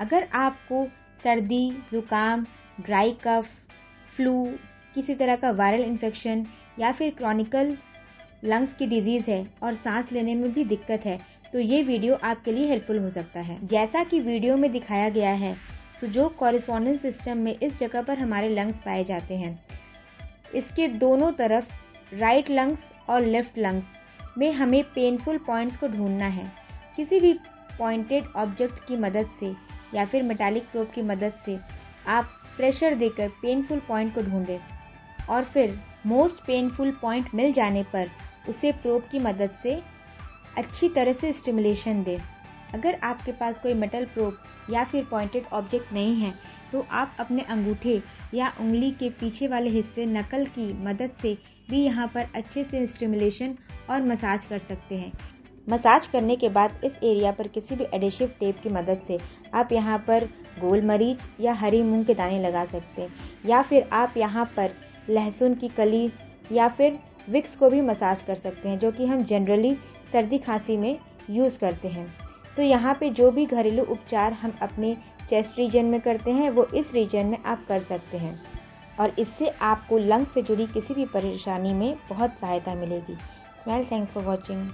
अगर आपको सर्दी, ज़ुकाम, ड्राई कफ, फ्लू, किसी तरह का वायरल इन्फेक्शन या फिर क्रॉनिकल लंग्स की डिज़ीज़ है और सांस लेने में भी दिक्कत है तो ये वीडियो आपके लिए हेल्पफुल हो सकता है। जैसा कि वीडियो में दिखाया गया है जो कॉरिस्पॉन्डेंस सिस्टम में इस जगह पर हमारे लंग्स पाए जाते हैं। इसके दोनों तरफ़ राइट लंग्स और लेफ़्ट लंग्स में हमें पेनफुल पॉइंट्स को ढूंढना है। किसी भी पॉइंटेड ऑब्जेक्ट की मदद से या फिर मेटालिक प्रोब की मदद से आप प्रेशर देकर पेनफुल पॉइंट को ढूंढें और फिर मोस्ट पेनफुल पॉइंट मिल जाने पर उसे प्रोब की मदद से अच्छी तरह से स्टिमुलेशन दें। अगर आपके पास कोई मेटल प्रोब या फिर पॉइंटेड ऑब्जेक्ट नहीं है तो आप अपने अंगूठे या उंगली के पीछे वाले हिस्से नकल की मदद से भी यहाँ पर अच्छे से स्टिमुलेशन और मसाज कर सकते हैं। मसाज करने के बाद इस एरिया पर किसी भी एडिशिव टेप की मदद से आप यहाँ पर गोल मरीच या हरी मूंग के दाने लगा सकते हैं। या फिर आप यहाँ पर लहसुन की कली या फिर विक्स को भी मसाज कर सकते हैं, जो कि हम जनरली सर्दी खांसी में यूज़ करते हैं। तो यहाँ पे जो भी घरेलू उपचार हम अपने चेस्ट रीजन में करते हैं, वो इस रीजन में आप कर सकते हैं। और इससे आपको लंग से जुड़ी किसी भी परेशानी में बहुत सहायता मिलेगी। Well thanks for watching